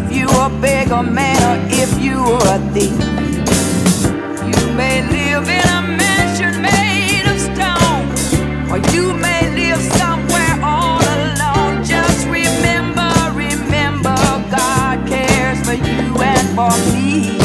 if you a beggar man or if you are a thief. You may live in a mansion made of stone, or you may live somewhere all alone. Just remember, remember, God cares for you and for me.